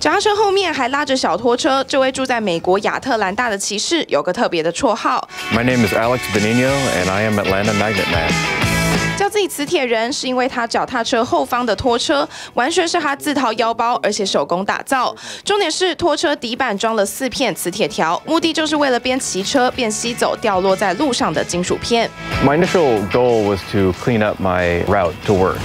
脚踏车后面还拉着小拖车。这位住在美国亚特兰大的骑士有个特别的绰号。My name is Alex Benino, and I am Atlanta Magnet Man. 叫自己磁铁人，是因为他脚踏车后方的拖车完全是他自掏腰包，而且手工打造。重点是拖车底板装了四片磁铁条，目的就是为了边骑车边吸走掉落在路上的金属片。My initial goal was to clean up my route to work.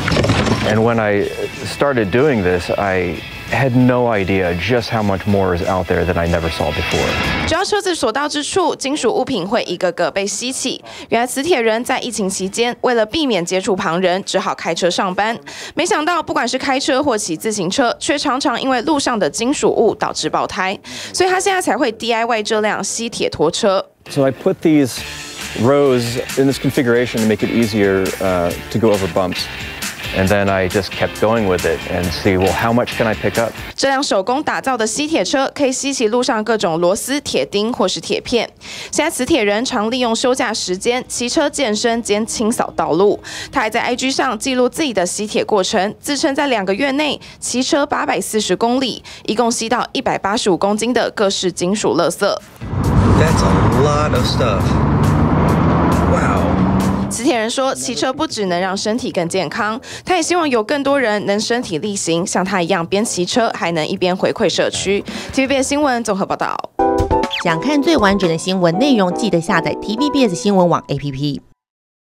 And when I started doing this, I had no idea just how much more is out there that I never saw before. 只要车子所到之处，金属物品会一个个被吸起。原来磁铁人在疫情期间，为了避免接触旁人，只好开车上班。没想到，不管是开车或骑自行车，却常常因为路上的金属物导致爆胎。所以他现在才会 DIY 这辆吸铁拖车。So I put these rows in this configuration to make it easier uh, to go over bumps. And then I just kept going with it and see, well, how much can I pick up? 这辆手工打造的吸铁车可以吸起路上各种螺丝、铁钉或是铁片。现在磁铁人常利用休假时间骑车健身兼清扫道路。他还在 IG 上记录自己的吸铁过程，自称在两个月内骑车八百四十公里，一共吸到一百八十五公斤的各式金属垃圾。That's a lot of stuff. Wow. 人说：“骑车不只能让身体更健康，他也希望有更多人能身体力行，像他一样边骑车还能一边回馈社区。” TVBS 新闻综合报道。想看最完整的新闻内容，记得下载 TVBS 新闻网 APP。